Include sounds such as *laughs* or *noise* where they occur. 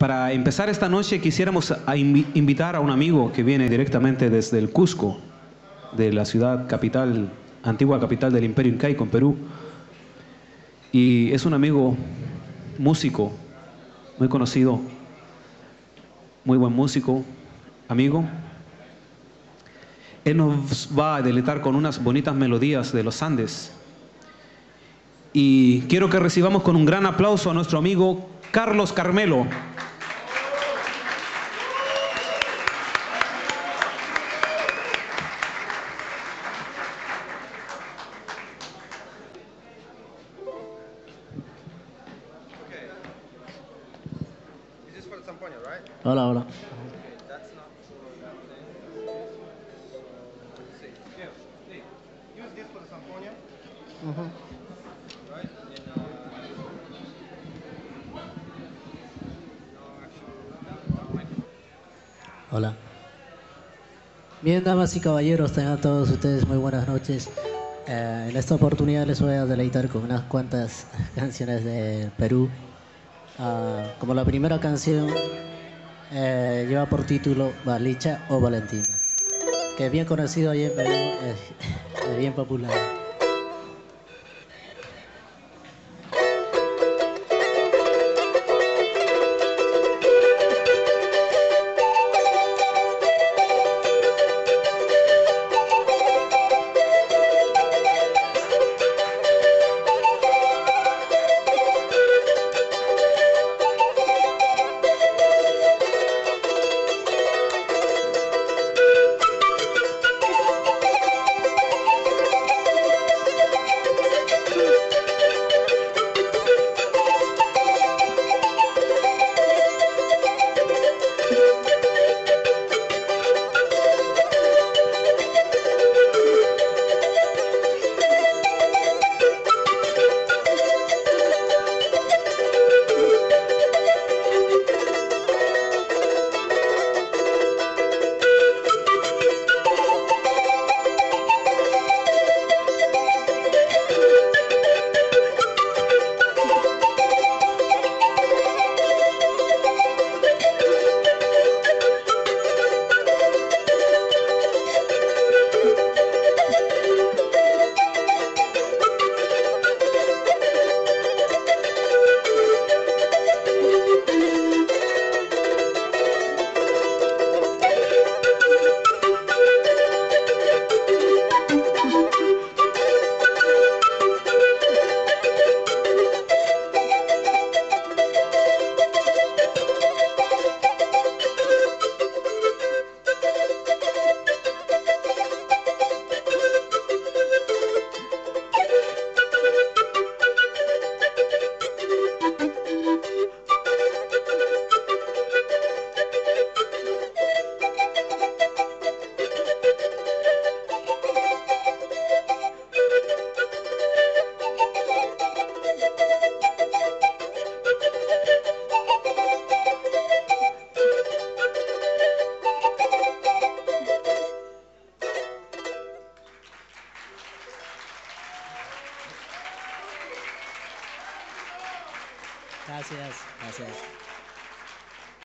Para empezar esta noche quisiéramos invitar a un amigo que viene directamente desde el Cusco, de la ciudad capital, antigua capital del Imperio Incaico en Perú. Y es un amigo músico, muy conocido, muy buen músico, amigo. Él nos va a deleitar con unas bonitas melodías de los Andes. Y quiero que recibamos con un gran aplauso a nuestro amigo Carlos Carmelo. This for the Zampoña, right? And, uh, no, actually, Hola. Bien, damas y caballeros, tengan todos ustedes muy buenas noches. Eh, en esta oportunidad les voy a deleitar con unas cuantas *laughs* canciones de Perú. Ah, como la primera canción eh, lleva por título Balicha o Valentina, que es bien conocido en Perú, es, es bien popular. Gracias, gracias.